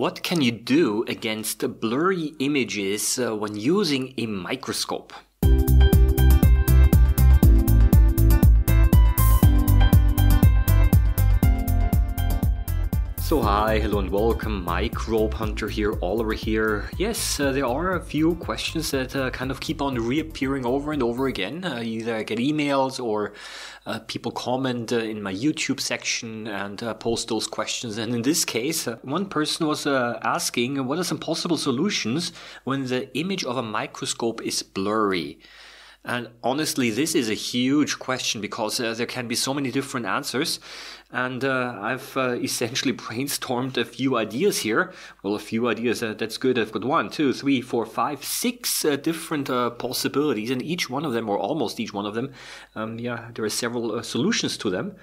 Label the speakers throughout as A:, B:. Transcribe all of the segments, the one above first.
A: What can you do against blurry images uh, when using a microscope? So hi, hello and welcome, Mike Microbe Hunter here, Oliver here. Yes, uh, there are a few questions that uh, kind of keep on reappearing over and over again. Uh, either I get emails or uh, people comment uh, in my YouTube section and uh, post those questions. And in this case, one person was asking what are some possible solutions when the image of a microscope is blurry? And honestly, this is a huge question because uh, there can be so many different answers. And uh, I've uh, essentially brainstormed a few ideas here. Well, a few ideas, uh, that's good. I've got one, two, three, four, five, six uh, different uh, possibilities. And each one of them, or almost each one of them, um, yeah, there are several solutions to them.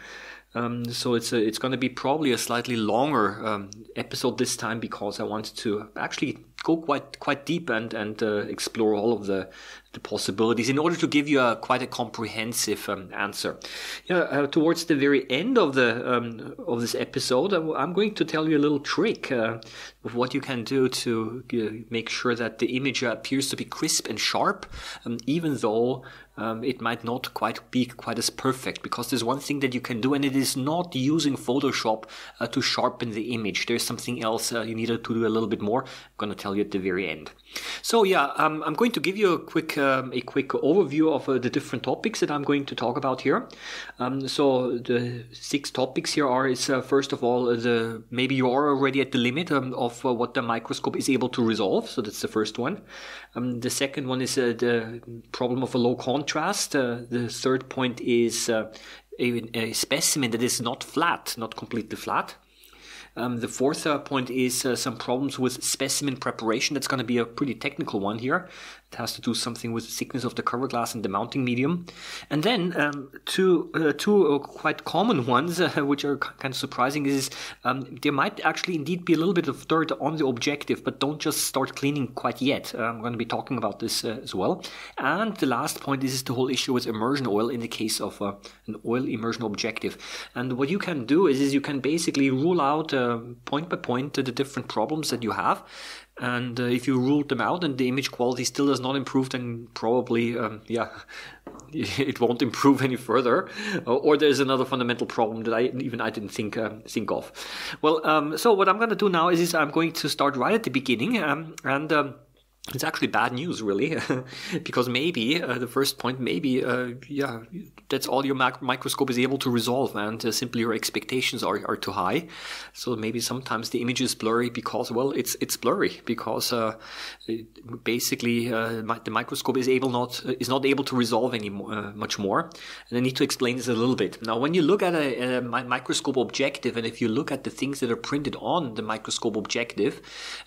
A: Um, so it's a, it's going to be probably a slightly longer um, episode this time because I want to actually go quite quite deep and and uh, explore all of the the possibilities in order to give you a quite a comprehensive um, answer. Yeah, uh, towards the very end of the um, of this episode, I'm going to tell you a little trick uh, of what you can do to uh, make sure that the image appears to be crisp and sharp, um, even though um, it might not quite be quite as perfect because there's one thing that you can do and it is not using Photoshop uh, to sharpen the image. There's something else uh, you need to do a little bit more. I'm going to tell you at the very end. So yeah, um, I'm going to give you a quick um, a quick overview of uh, the different topics that I'm going to talk about here. Um, so the six topics here are is uh, first of all the maybe you are already at the limit um, of uh, what the microscope is able to resolve. So that's the first one. Um, the second one is uh, the problem of a low contrast. Uh, the third point is uh, a, a specimen that is not flat, not completely flat. Um, the fourth uh, point is uh, some problems with specimen preparation. That's going to be a pretty technical one here. It has to do something with the thickness of the cover glass and the mounting medium. And then um, two, uh, two uh, quite common ones, uh, which are kind of surprising, is um, there might actually indeed be a little bit of dirt on the objective, but don't just start cleaning quite yet. Uh, I'm going to be talking about this as well. And the last point is the whole issue with immersion oil in the case of an oil immersion objective. And what you can do is, is you can basically rule out point by point the different problems that you have and uh, if you ruled them out and the image quality still does not improve, then probably, um, yeah, it won't improve any further. Or there's another fundamental problem that I even I didn't think uh, think of. Well, um, so what I'm going to do now is, is, I'm going to start right at the beginning um, and. It's actually bad news, really, because maybe uh, the first point, maybe, uh, yeah, that's all your microscope is able to resolve, and uh, simply your expectations are, are too high. So maybe sometimes the image is blurry because, well, it's it's blurry because uh, it, basically uh, the microscope is able not uh, is not able to resolve any much more. And I need to explain this a little bit. Now, when you look at a, a microscope objective, and if you look at the things that are printed on the microscope objective,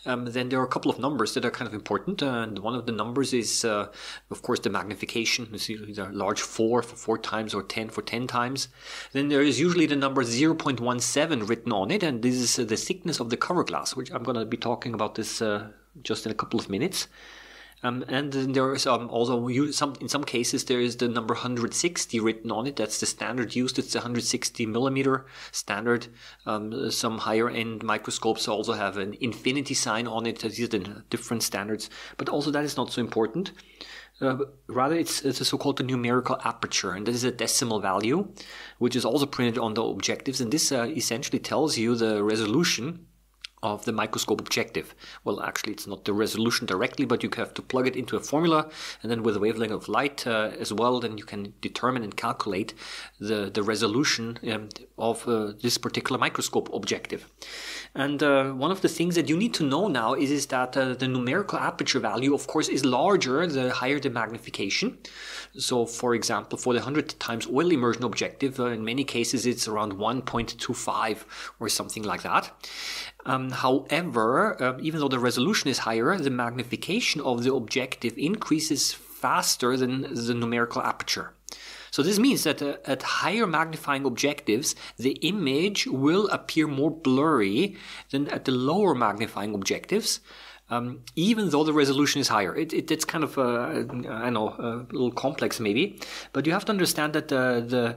A: um, then there are a couple of numbers that are kind of important important. And one of the numbers is, uh, of course, the magnification. You see either large 4 for 4 times or 10 for 10 times. Then there is usually the number 0.17 written on it. And this is uh, the thickness of the cover glass, which I'm going to be talking about this uh, just in a couple of minutes. Um, and then there is um, also some in some cases there is the number 160 written on it. That's the standard used. It's the 160 millimeter standard. Um, some higher end microscopes also have an infinity sign on it. These are the different standards, but also that is not so important. Uh, rather, it's, it's a so-called numerical aperture, and this is a decimal value, which is also printed on the objectives. And this uh, essentially tells you the resolution of the microscope objective. Well, actually, it's not the resolution directly, but you have to plug it into a formula, and then with a wavelength of light uh, as well, then you can determine and calculate the, the resolution um, of uh, this particular microscope objective. And uh, one of the things that you need to know now is, is that uh, the numerical aperture value, of course, is larger the higher the magnification. So, for example, for the 100 times oil immersion objective, uh, in many cases it's around 1.25 or something like that. Um, however, uh, even though the resolution is higher, the magnification of the objective increases faster than the numerical aperture. So this means that uh, at higher magnifying objectives, the image will appear more blurry than at the lower magnifying objectives. Um, even though the resolution is higher. It, it, it's kind of, uh, I know, a little complex maybe, but you have to understand that the, the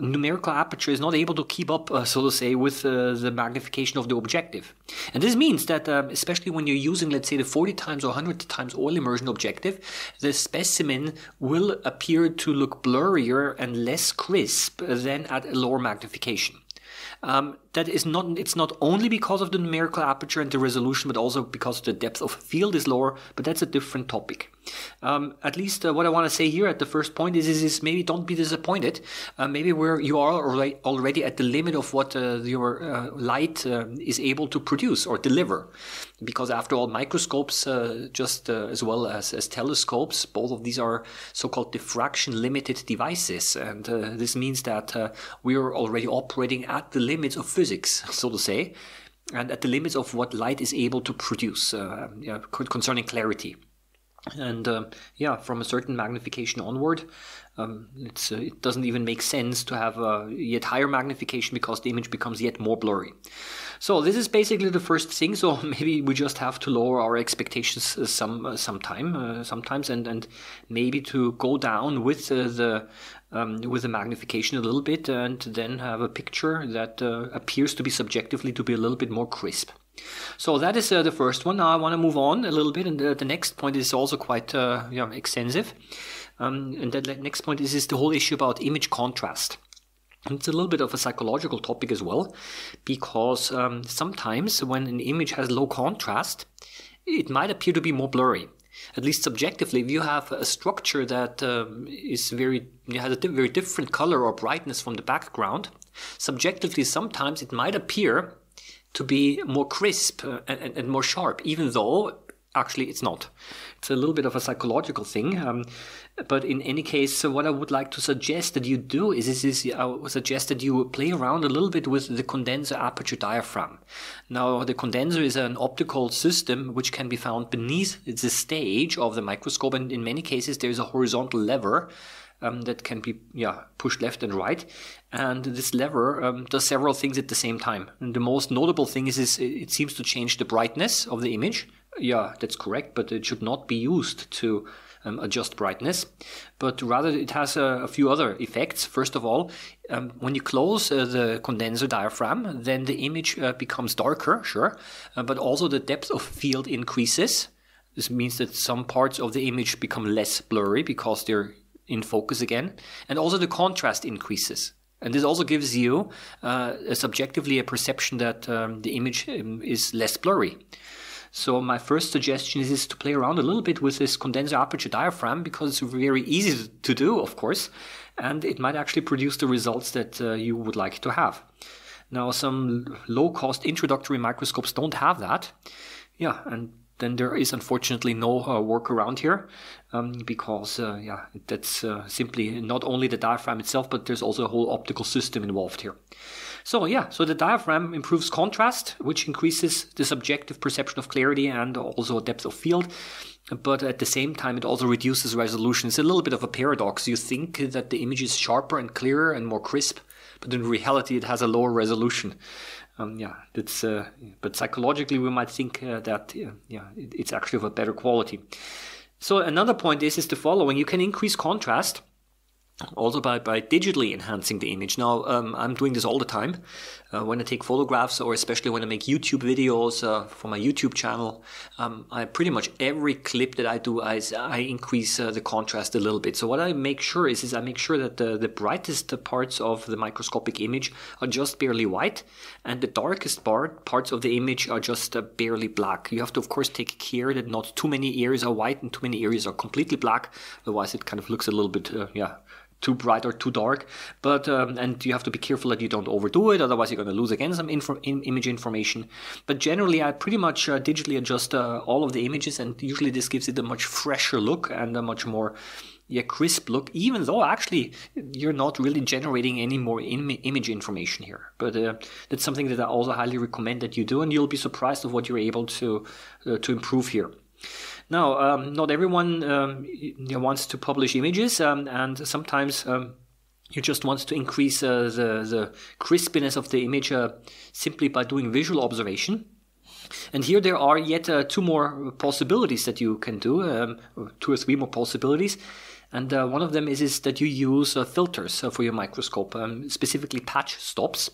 A: numerical aperture is not able to keep up, uh, so to say, with uh, the magnification of the objective. And this means that, uh, especially when you're using, let's say, the 40 times or 100 times oil immersion objective, the specimen will appear to look blurrier and less crisp than at a lower magnification. Um, that is not it's not only because of the numerical aperture and the resolution, but also because the depth of field is lower. But that's a different topic. Um, at least uh, what I want to say here at the first point is, is, is maybe don't be disappointed. Uh, maybe where you are already, at the limit of what uh, your uh, light uh, is able to produce or deliver. Because after all, microscopes, uh, just as well as, as telescopes, both of these are so-called diffraction limited devices. And this means that we are already operating at the limits of so to say, and at the limits of what light is able to produce yeah, concerning clarity. And uh, yeah, from a certain magnification onward, um, uh, it doesn't even make sense to have a yet higher magnification because the image becomes yet more blurry. So this is basically the first thing. So maybe we just have to lower our expectations uh, some uh, sometime, uh, sometimes, and and maybe to go down with the um, with the magnification a little bit, and then have a picture that uh, appears to be subjectively to be a little bit more crisp. So that is uh, the first one. Now I want to move on a little bit, and the, next point is also quite extensive. Um, and the next point is, is the whole issue about image contrast. And it's a little bit of a psychological topic as well, because um, sometimes when an image has low contrast, it might appear to be more blurry. At least subjectively, if you have a structure that um, is very has a very different color or brightness from the background, subjectively sometimes it might appear to be more crisp uh, and, and, more sharp, even though actually it's not. It's a little bit of a psychological thing. Um, but in any case, so what I would like to suggest that you do is, is, is I would suggest that you play around a little bit with the condenser aperture diaphragm. Now, the condenser is an optical system which can be found beneath the stage of the microscope, and in many cases, there is a horizontal lever um, that can be yeah pushed left and right. And this lever um, does several things at the same time. And the most notable thing is, is it seems to change the brightness of the image. Yeah, that's correct, but it should not be used to um, adjust brightness, but rather it has a, a few other effects. First of all, um, when you close uh, the condenser diaphragm, then the image uh, becomes darker, sure, uh, but also the depth of field increases. This means that some parts of the image become less blurry because they're in focus again, and also the contrast increases. And this also gives you uh, subjectively a perception that um, the image um, is less blurry. So my first suggestion is, is, to play around a little bit with this condenser aperture diaphragm because it's very easy to do, of course, and it might actually produce the results that uh, you would like to have. Now, some low-cost introductory microscopes don't have that. Yeah, and then there is unfortunately no uh, workaround here um, because uh, yeah that's uh, simply not only the diaphragm itself but there's also a whole optical system involved here so yeah so the diaphragm improves contrast which increases the subjective perception of clarity and also depth of field but at the same time it also reduces resolution it's a little bit of a paradox you think that the image is sharper and clearer and more crisp but in reality it has a lower resolution um, yeah, that's. Uh, but psychologically, we might think uh, that uh, yeah, it, it's actually of a better quality. So another point is is the following: you can increase contrast also by, by digitally enhancing the image. Now, um, I'm doing this all the time uh, when I take photographs or especially when I make YouTube videos uh, for my YouTube channel. Um, I pretty much every clip that I do, I, I increase uh, the contrast a little bit. So what I make sure is, is I make sure that the, the brightest parts of the microscopic image are just barely white and the darkest part, parts of the image are just uh, barely black. You have to, of course, take care that not too many areas are white and too many areas are completely black. Otherwise, it kind of looks a little bit, uh, yeah, too bright or too dark. But um, and you have to be careful that you don't overdo it, otherwise you're going to lose again some in image information. But generally, I pretty much uh, digitally adjust uh, all of the images, and usually this gives it a much fresher look and a much more yeah, crisp look, even though actually you're not really generating any more Im- image information here. But uh, that's something that I also highly recommend that you do, and you'll be surprised of what you're able to uh, to improve here. Now, um, not everyone um, wants to publish images, um, and sometimes um, you just want to increase uh, the, the crispiness of the image uh, simply by doing visual observation. And here there are yet uh, two more possibilities that you can do, um, two or three more possibilities. And uh, one of them is, is that you use uh, filters uh, for your microscope, um, specifically patch stops.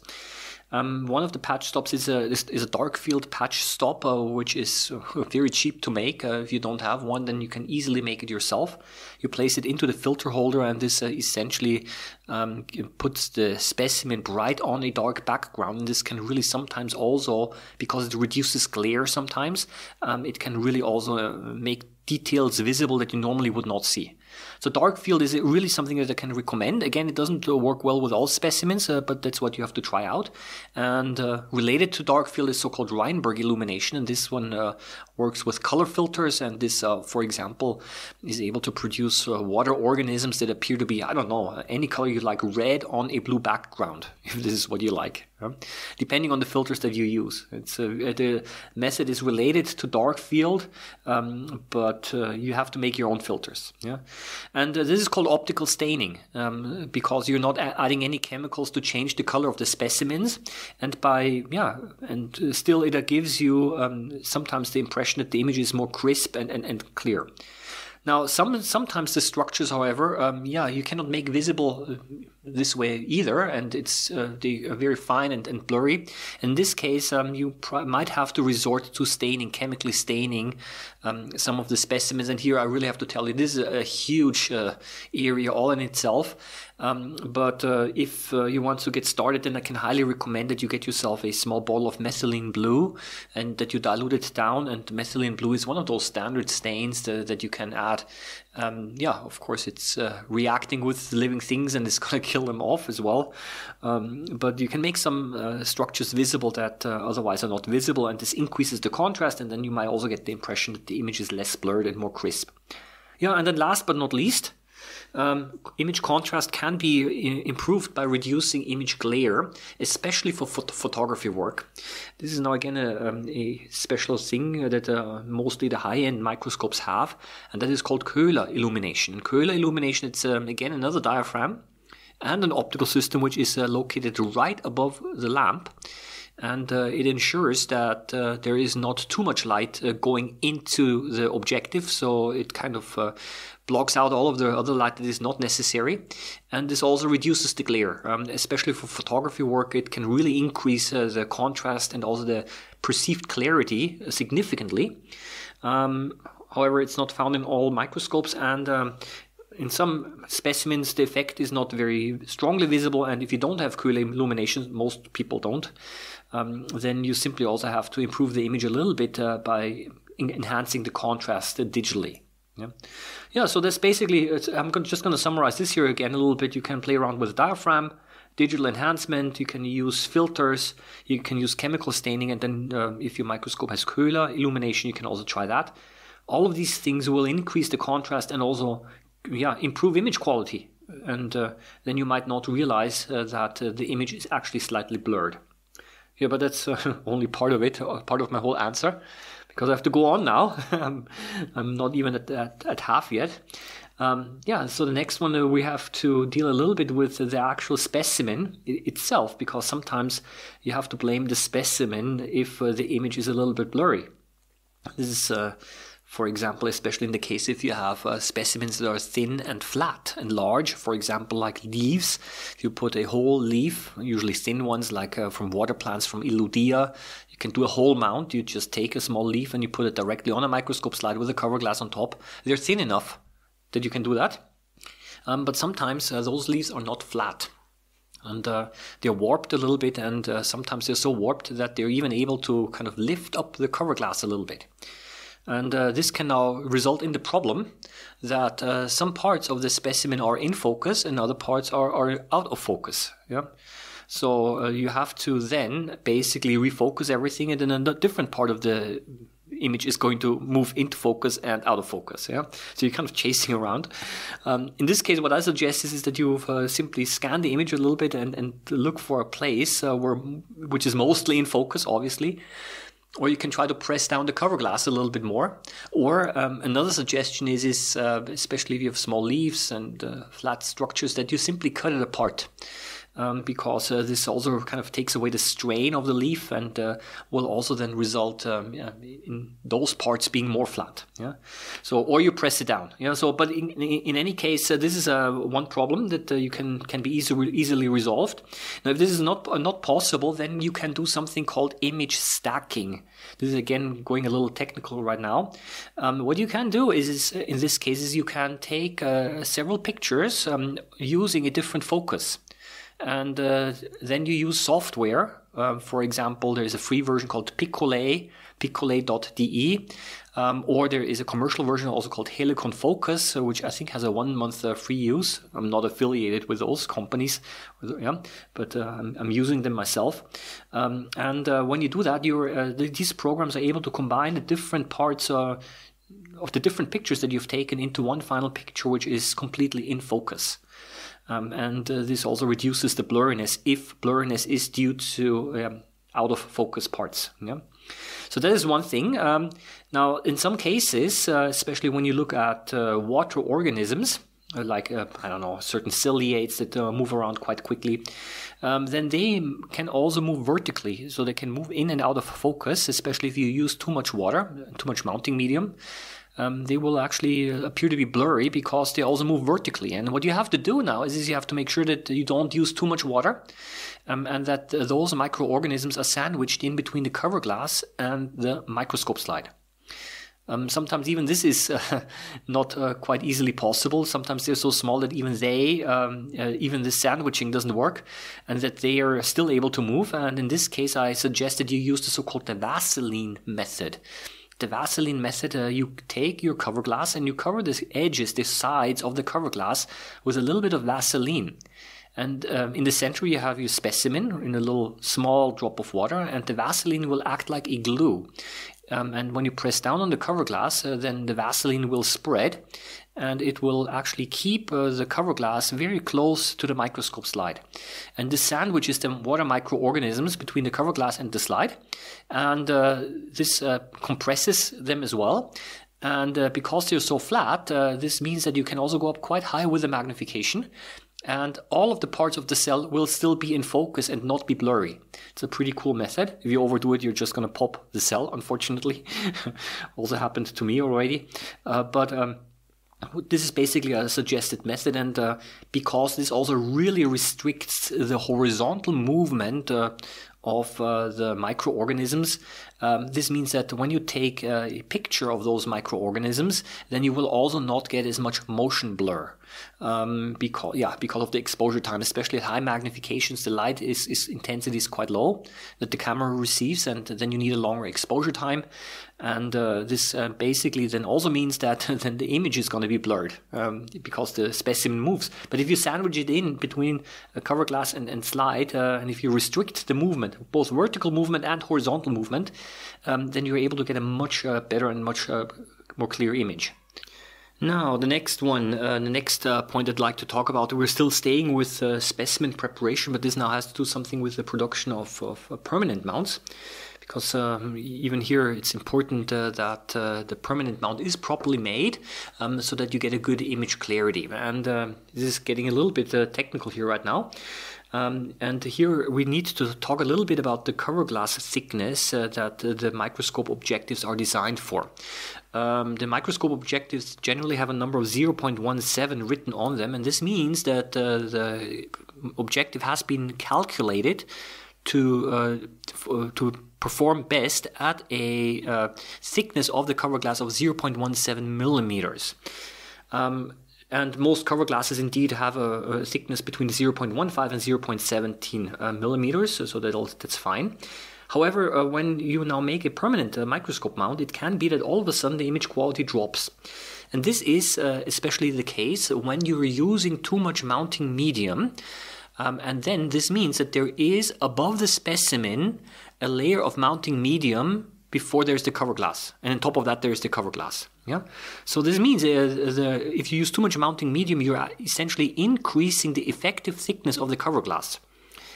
A: Um, one of the patch stops is a is, a dark field patch stop, uh, which is very cheap to make. Uh, if you don't have one, then you can easily make it yourself. You place it into the filter holder, and this uh, essentially um, puts the specimen bright on a dark background. And this can really sometimes also, because it reduces glare, sometimes um, it can really also uh, make details visible that you normally would not see. So dark field is really something that I can recommend. Again, it doesn't uh, work well with all specimens, uh, but that's what you have to try out. And uh, related to dark field is so-called Rheinberg illumination, and this one uh, works with color filters. And this, uh, for example, is able to produce uh, water organisms that appear to be, I don't know, any color you like, red on a blue background, if this is what you like. Depending on the filters that you use, it's the method is related to dark field, um, but you have to make your own filters. Yeah. And uh, this is called optical staining um, because you're not adding any chemicals to change the color of the specimens. And by, yeah, and uh, still it gives you um, sometimes the impression that the image is more crisp and, and, and clear. Now, some sometimes the structures, however, um, yeah, you cannot make visible uh, this way either, and it's uh, they are very fine and, and blurry. In this case, um, you might have to resort to staining, chemically staining um, some of the specimens. And here, I really have to tell you, this is a huge uh, area all in itself. Um, but uh, if uh, you want to get started, then I can highly recommend that you get yourself a small bottle of methylene blue and that you dilute it down. And methylene blue is one of those standard stains that, that you can add. Um, yeah, of course, it's uh, reacting with living things and it's going to kill them off as well. Um, but you can make some uh, structures visible that uh, otherwise are not visible, and this increases the contrast, and then you might also get the impression that the image is less blurred and more crisp. Yeah, and then last but not least, um, image contrast can be uh, improved by reducing image glare, especially for phot photography work. This is now again a, um, a special thing that uh, mostly the high-end microscopes have, and that is called Köhler illumination. Köhler illumination, it's um, again another diaphragm and an optical system which is uh, located right above the lamp and uh, it ensures that uh, there is not too much light uh, going into the objective. So it kind of uh, blocks out all of the other light that is not necessary. And this also reduces the glare. Um, especially for photography work it can really increase uh, the contrast and also the perceived clarity significantly. Um, however it's not found in all microscopes. And um, in some specimens, the effect is not very strongly visible, and if you don't have Köhler illumination, most people don't, um, then you simply also have to improve the image a little bit uh, by enhancing the contrast digitally. Yeah, yeah. So that's basically. I'm just going to summarize this here again a little bit. You can play around with diaphragm, digital enhancement. You can use filters. You can use chemical staining, and then uh, if your microscope has Köhler illumination, you can also try that. All of these things will increase the contrast and also, yeah, improve image quality. And uh, then you might not realize uh, that uh, the image is actually slightly blurred. Yeah, but that's uh, only part of it, part of my whole answer, because I have to go on now. I'm, I'm not even at, at, at half yet. Um, yeah, so the next one uh, we have to deal a little bit with the actual specimen itself, because sometimes you have to blame the specimen if uh, the image is a little bit blurry. This is uh, for example, especially in the case if you have uh, specimens that are thin and flat and large, for example, like leaves, if you put a whole leaf, usually thin ones like uh, from water plants from Elodea, you can do a whole mount. You just take a small leaf and you put it directly on a microscope slide with a cover glass on top. They're thin enough that you can do that. Um, but sometimes uh, those leaves are not flat and uh, they're warped a little bit and uh, sometimes they're so warped that they're even able to kind of lift up the cover glass a little bit and uh, this can now result in the problem that uh, some parts of the specimen are in focus and other parts are, are out of focus. Yeah. So uh, you have to then basically refocus everything and then a different part of the image is going to move into focus and out of focus. Yeah, so you're kind of chasing around. Um, in this case, what I suggest is, is that you uh, simply scan the image a little bit and, and look for a place uh, where which is mostly in focus, obviously, or you can try to press down the cover glass a little bit more. Or um, another suggestion is, is uh, especially if you have small leaves and uh, flat structures, that you simply cut it apart. Um, because uh, this also kind of takes away the strain of the leaf and uh, will also then result um, yeah, in those parts being more flat. Yeah. So or you press it down. Yeah. So but in, in, in any case, uh, this is uh, one problem that uh, you can can be easily easily resolved. Now, if this is not not possible, then you can do something called image stacking. This is again going a little technical right now. Um, what you can do is, is, in this case is you can take uh, several pictures um, using a different focus and uh, then you use software. Uh, for example, there is a free version called Picolay, picolay.de, um, or there is a commercial version also called Helicon Focus, uh, which I think has a one month uh, free use. I'm not affiliated with those companies, yeah, but uh, I'm, I'm, using them myself. Um, and uh, when you do that, you these programs are able to combine the different parts of the different pictures that you've taken into one final picture, which is completely in focus. Um, and uh, this also reduces the blurriness if blurriness is due to um, out of focus parts. Yeah? So that is one thing. Um, now, in some cases, uh, especially when you look at uh, water organisms, uh, like uh, I don't know certain ciliates that uh, move around quite quickly, um, then they can also move vertically. So they can move in and out of focus, especially if you use too much water, too much mounting medium um, they will actually appear to be blurry because they also move vertically. And what you have to do now is, is you have to make sure that you don't use too much water um, and that uh, those microorganisms are sandwiched in between the cover glass and the microscope slide. Um, sometimes even this is uh, not uh, quite easily possible. Sometimes they're so small that even they, um, uh, even the sandwiching doesn't work, and that they are still able to move. And in this case, I suggested you use the so-called the Vaseline method the Vaseline method, uh, you take your cover glass and you cover the edges, the sides of the cover glass with a little bit of Vaseline. And um, in the center, you have your specimen in a little small drop of water, and the Vaseline will act like a glue. Um, and when you press down on the cover glass, uh, then the Vaseline will spread and it will actually keep uh, the cover glass very close to the microscope slide. And this sandwiches the water microorganisms between the cover glass and the slide. And uh, this uh, compresses them as well. And uh, because they're so flat, uh, this means that you can also go up quite high with the magnification and all of the parts of the cell will still be in focus and not be blurry. It's a pretty cool method. If you overdo it, you're just going to pop the cell, unfortunately. also happened to me already. Uh, but um, this is basically a suggested method, and uh, because this also really restricts the horizontal movement uh, of uh, the microorganisms. Um, this means that when you take a picture of those microorganisms, then you will also not get as much motion blur. Um, because yeah, because of the exposure time, especially at high magnifications, the light is, is intensity is quite low that the camera receives, and then you need a longer exposure time. And uh, this uh, basically then also means that then the image is going to be blurred um, because the specimen moves. But if you sandwich it in between a cover glass and, and slide, uh, and if you restrict the movement, both vertical movement and horizontal movement, um, then you're able to get a much uh, better and much uh, more clear image. Now, the next one, uh, the next uh, point I'd like to talk about, we're still staying with uh, specimen preparation, but this now has to do something with the production of, of permanent mounts because um, even here it's important uh, that uh, the permanent mount is properly made um, so that you get a good image clarity. And uh, this is getting a little bit uh, technical here right now. Um, and here we need to talk a little bit about the cover glass thickness uh, that the microscope objectives are designed for. Um, the microscope objectives generally have a number of 0.17 written on them, and this means that uh, the objective has been calculated to uh, to perform best at a uh, thickness of the cover glass of 0.17 millimeters. Um, and most cover glasses indeed have a, a thickness between 0.15 and 0.17 uh, millimeters, so, that's fine. However, uh, when you now make a permanent uh, microscope mount, it can be that all of a sudden the image quality drops. And this is uh, especially the case when you're using too much mounting medium. Um, and then this means that there is above the specimen a layer of mounting medium before there's the cover glass, and on top of that there's the cover glass. Yeah, so this means uh, the, if you use too much mounting medium, you're essentially increasing the effective thickness of the cover glass.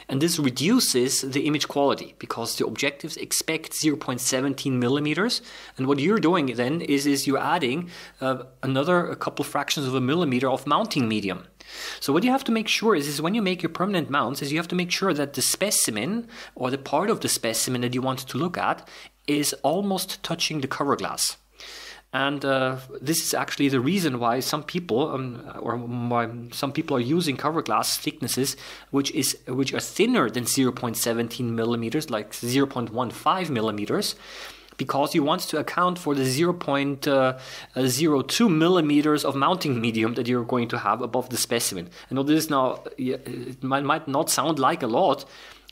A: And this reduces the image quality because the objectives expect 0.17 millimeters. And what you're doing then is, is you're adding uh, another a couple fractions of a millimeter of mounting medium. So what you have to make sure is, is when you make your permanent mounts is you have to make sure that the specimen or the part of the specimen that you want to look at is almost touching the cover glass. And uh, this is actually the reason why some people, um, or why some people are using cover glass thicknesses which is which are thinner than 0.17 millimeters, like 0.15 millimeters, because you want to account for the 0.02 millimeters of mounting medium that you're going to have above the specimen. Know this now it might not sound like a lot,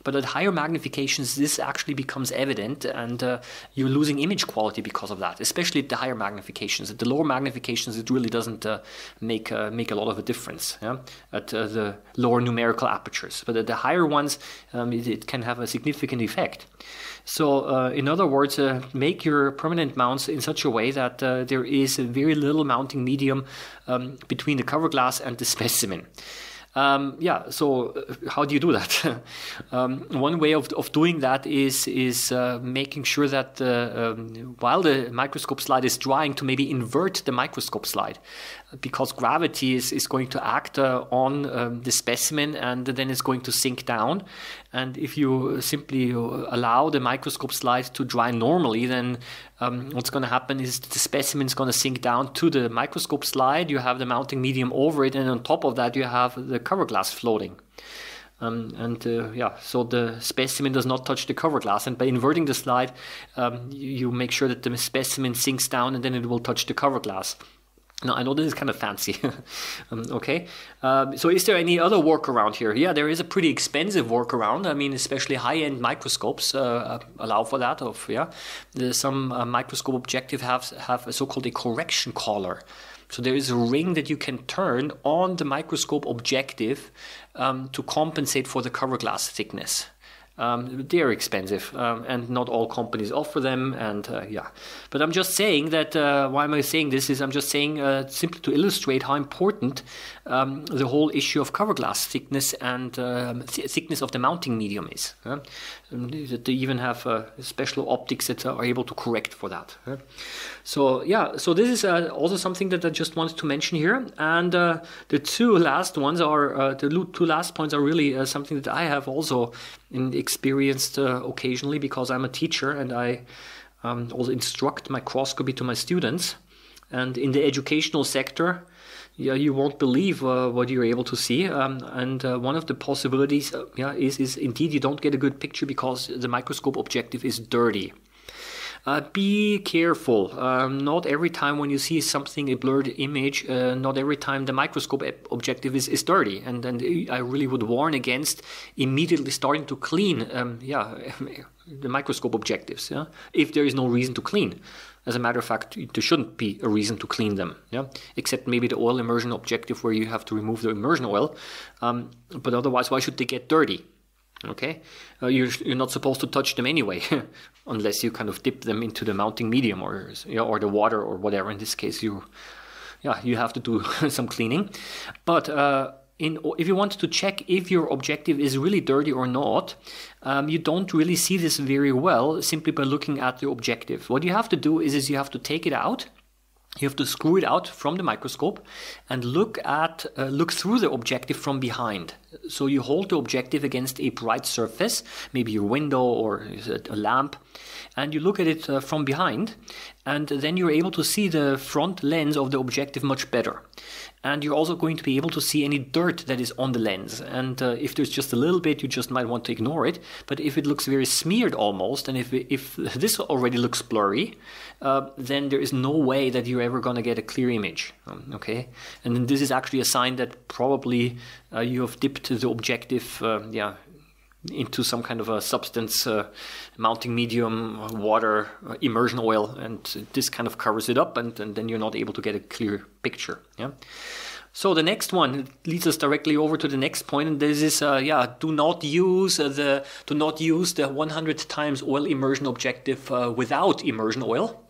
A: but at higher magnifications, this actually becomes evident, and uh, you're losing image quality because of that. Especially at the higher magnifications. At the lower magnifications, it really doesn't uh, make uh, make a lot of a difference. Yeah? At uh, the lower numerical apertures, but at the higher ones, um, it, it, can have a significant effect. So, uh, in other words, uh, make your permanent mounts in such a way that there is very little mounting medium um, between the cover glass and the specimen. Um, yeah, so uh, how do you do that? um, one way of, of doing that is is uh, making sure that uh, um, while the microscope slide is drying, to maybe invert the microscope slide because gravity is, is going to act uh, on um, the specimen and then it's going to sink down. And if you simply allow the microscope slide to dry normally, then um, what's going to happen is the specimen is going to sink down to the microscope slide. You have the mounting medium over it, and on top of that, you have the cover glass floating. Um, and uh, yeah, so the specimen does not touch the cover glass. And by inverting the slide, um, you, you, make sure that the specimen sinks down and then it will touch the cover glass. Now, I know this is kind of fancy. um, okay. Um, so, is there any other workaround here? Yeah, there is a pretty expensive workaround. I mean, especially high end microscopes uh, allow for that. Of yeah, some uh, microscope objective have, have a so called a correction collar. So, there is a ring that you can turn on the microscope objective um, to compensate for the cover glass thickness. Um, they're expensive, um, and not all companies offer them. And uh, yeah, but I'm just saying that. Uh, why am I saying this? Is I'm just saying uh, simply to illustrate how important um, the whole issue of cover glass thickness and um, th- thickness of the mounting medium is. That they even have uh, special optics that are able to correct for that. So yeah, so this is uh, also something that I just wanted to mention here. And uh, the two last ones are the two last points are really something that I have also experienced uh, occasionally because I'm a teacher and I um, also instruct microscopy to my students. And in the educational sector, yeah, you won't believe uh, what you're able to see. Um, and uh, one of the possibilities, uh, yeah, is is indeed you don't get a good picture because the microscope objective is dirty. Uh, be careful. Um, not every time when you see something, a blurred image, uh, not every time the microscope objective is, is dirty. And, and I really would warn against immediately starting to clean um, yeah, the microscope objectives yeah, if there is no reason to clean. As a matter of fact, there shouldn't be a reason to clean them, yeah, except maybe the oil immersion objective where you have to remove the immersion oil. Um, but otherwise, why should they get dirty? Okay, uh, you're, you're not supposed to touch them anyway, unless you kind of dip them into the mounting medium or you know, or the water or whatever. In this case, you yeah you have to do some cleaning. But uh, in, if you want to check if your objective is really dirty or not, um, you don't really see this very well simply by looking at the objective. What you have to do is, is you have to take it out you have to screw it out from the microscope and look at uh, look through the objective from behind so you hold the objective against a bright surface maybe your window or a lamp and you look at it uh, from behind and then you're able to see the front lens of the objective much better and you're also going to be able to see any dirt that is on the lens. And uh, if there's just a little bit, you just might want to ignore it. But if it looks very smeared almost, and if if this already looks blurry, uh, then there is no way that you're ever going to get a clear image. Um, okay, and this is actually a sign that probably you have dipped the objective, uh, yeah, into some kind of a substance, uh, mounting medium, water, uh, immersion oil, and this kind of covers it up, and, and, then you're not able to get a clear picture. Yeah. So the next one leads us directly over to the next point, and this is uh, yeah, do not use the do not use the 100 times oil immersion objective uh, without immersion oil.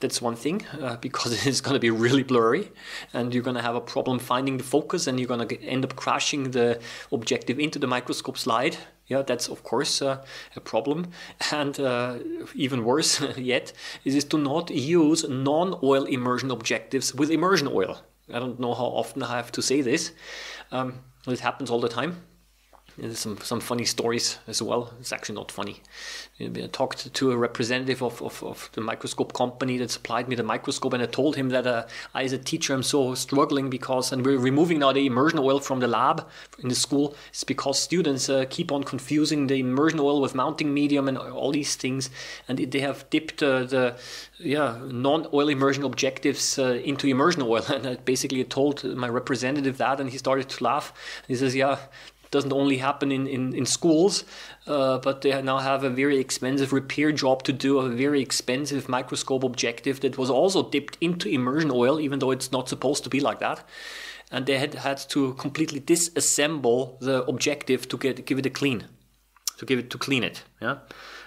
A: That's one thing uh, because it's going to be really blurry and you're going to have a problem finding the focus and you're going to end up crashing the objective into the microscope slide Yeah, that's of course uh, a problem. And uh, even worse yet is to not use non-oil immersion objectives with immersion oil. I don't know how often I have to say this. Um, it happens all the time. There's some some funny stories as well. It's actually not funny. I talked to a representative of, of, of, the microscope company that supplied me the microscope, and I told him that uh, I, as a teacher, I'm so struggling because, and we're removing now the immersion oil from the lab in the school. It's because students uh, keep on confusing the immersion oil with mounting medium and all these things, and they have dipped uh, the yeah non-oil immersion objectives uh, into immersion oil. And I basically told my representative that, and he started to laugh. He says, "Yeah, doesn't only happen in, in, in schools, uh, but they now have a very expensive repair job to do, a very expensive microscope objective that was also dipped into immersion oil, even though it's not supposed to be like that. And they had, had to completely disassemble the objective to get give it a clean, to give it to clean it. Yeah.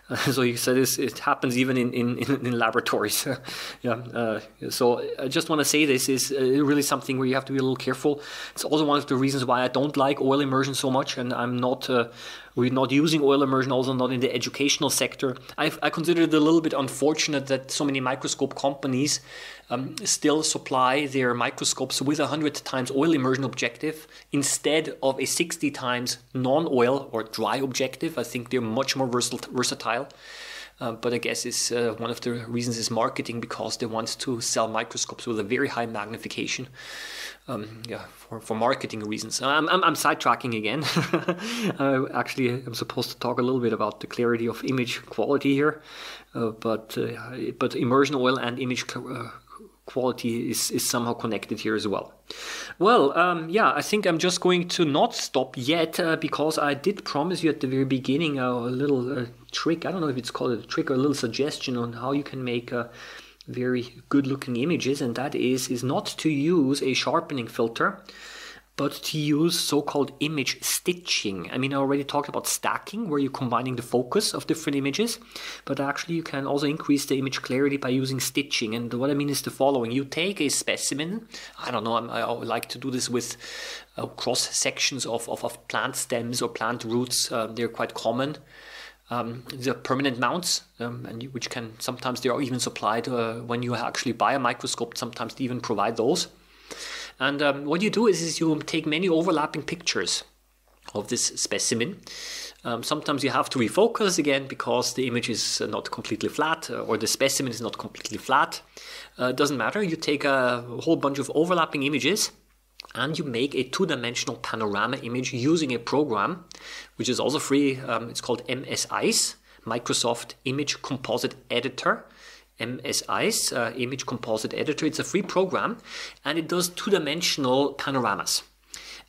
A: so you said this, it happens even in, in, in laboratories. yeah. Uh, so I just want to say this is uh, really something where you have to be a little careful. It's also one of the reasons why I don't like oil immersion so much, and I'm not uh, we're not using oil immersion, also not in the educational sector. I've, I consider it a little bit unfortunate that so many microscope companies um, still supply their microscopes with a 100 times oil immersion objective instead of a 60 times non oil or dry objective. I think they're much more versatile. Uh, but I guess it's uh, one of the reasons is marketing because they want to sell microscopes with a very high magnification. Um, yeah, for, for marketing reasons. I'm, I'm, I'm sidetracking again. uh, actually, I'm supposed to talk a little bit about the clarity of image quality here, uh, but uh, but immersion oil and image uh, quality is, is somehow connected here as well. Well, um, yeah, I think I'm just going to not stop yet uh, because I did promise you at the very beginning a, little uh, trick. I don't know if it's called a trick or a little suggestion on how you can make uh, very good looking images, and that is is not to use a sharpening filter but to use so-called image stitching. I mean, I already talked about stacking, where you're combining the focus of different images, but actually you can also increase the image clarity by using stitching. And what I mean is the following. You take a specimen, I don't know, I, like to do this with uh, cross sections of, of, of, plant stems or plant roots. Uh, they're quite common. Um, these are permanent mounts, um, and you, which can sometimes they are even supplied uh, when you actually buy a microscope. Sometimes they even provide those. And um, what you do is, is you take many overlapping pictures of this specimen. Um, sometimes you have to refocus again because the image is not completely flat uh, or the specimen is not completely flat. Uh, doesn't matter. You take a whole bunch of overlapping images and you make a two-dimensional panorama image using a program which is also free. Um, it's called MS-ICE, Microsoft Image Composite Editor. MS-ICE, uh, Image Composite Editor. It's a free program and it does two dimensional panoramas.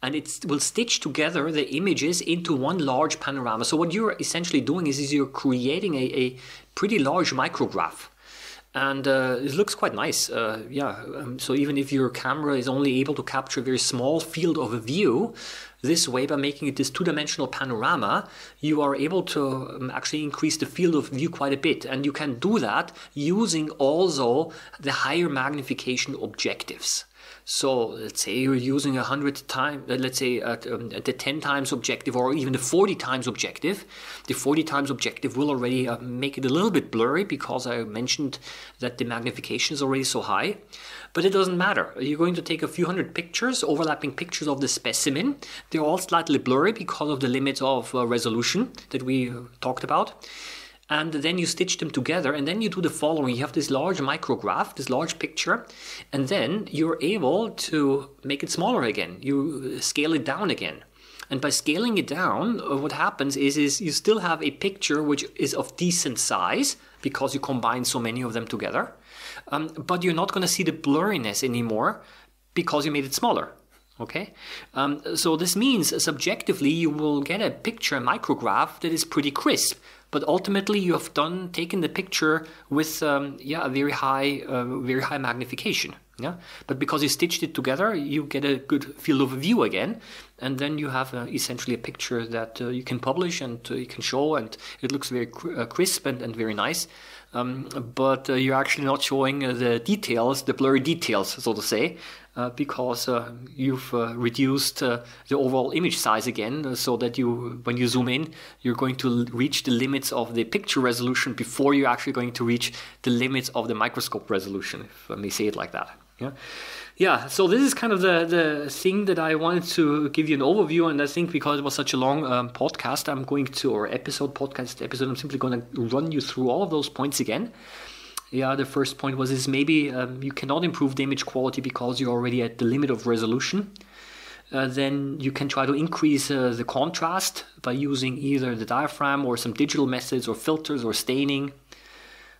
A: And it will stitch together the images into one large panorama. So, what you're essentially doing is, is you're creating a, a pretty large micrograph and uh, it looks quite nice. Uh, yeah, um, so even if your camera is only able to capture a very small field of view, this way by making it this two-dimensional panorama, you are able to um, actually increase the field of view quite a bit, and you can do that using also the higher magnification objectives. So let's say you're using a hundred times, uh, let's say at, the 10 times objective or even the 40 times objective. The 40 times objective will already uh, make it a little bit blurry because I mentioned that the magnification is already so high. But it doesn't matter. You're going to take a few hundred pictures, overlapping pictures of the specimen. They're all slightly blurry because of the limits of uh, resolution that we uh, talked about. And then you stitch them together and then you do the following. You have this large micrograph this large picture and then you're able to make it smaller again. You scale it down again. And by scaling it down uh, what happens is is you still have a picture which is of decent size because you combine so many of them together um, but you're not going to see the blurriness anymore because you made it smaller okay um, so this means subjectively you will get a picture a micrograph that is pretty crisp but ultimately you have done taken the picture with um, yeah a very high uh, very high magnification yeah but because you stitched it together you get a good field of view again and then you have uh, essentially a picture that uh, you can publish and uh, you can show, and it looks very cr- uh, crisp and, and very nice. Um, but uh, you're actually not showing uh, the details, the blurry details, so to say, uh, because you've reduced the overall image size again, so that you, when you zoom in, you're going to reach the limits of the picture resolution before you're actually going to reach the limits of the microscope resolution, if I may say it like that. Yeah. Yeah so this is kind of the the thing that i wanted to give you an overview and i think because it was such a long um, podcast i'm going to or episode podcast episode i'm simply going to run you through all of those points again. Yeah the first point was is maybe um, you cannot improve the image quality because you're already at the limit of resolution. Uh, then you can try to increase uh, the contrast by using either the diaphragm or some digital methods or filters or staining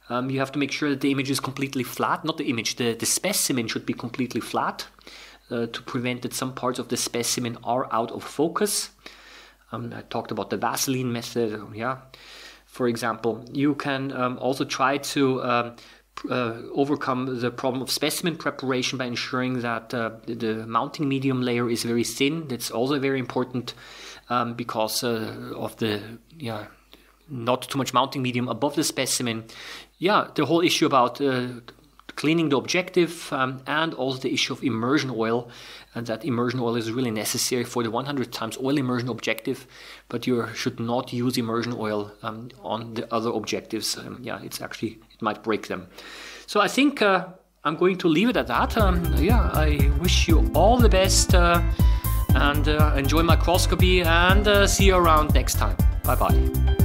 A: um, you have to make sure that the image is completely flat. Not the image, the, the specimen should be completely flat uh, to prevent that some parts of the specimen are out of focus. Um, I talked about the Vaseline method. Yeah, for example, you can um, also try to um, uh, overcome the problem of specimen preparation by ensuring that uh, the, the, mounting medium layer is very thin. That's also very important um, because uh, of the yeah not too much mounting medium above the specimen yeah, the whole issue about uh, cleaning the objective um, and also the issue of immersion oil and that immersion oil is really necessary for the 100 times oil immersion objective but you should not use immersion oil um, on the other objectives. Um, yeah it's actually it might break them. So i think uh, i'm going to leave it at that. Um, yeah i wish you all the best uh, and uh, enjoy microscopy and uh, see you around next time. Bye bye